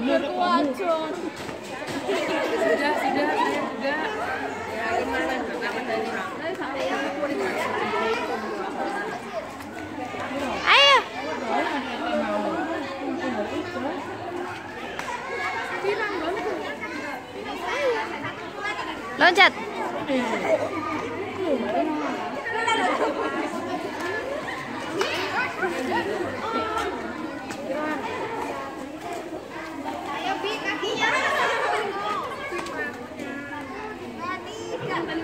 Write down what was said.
Sudah, sudah, sudah. Ya, gimana? Apa tadi? Ayo. Loncat. Yeah.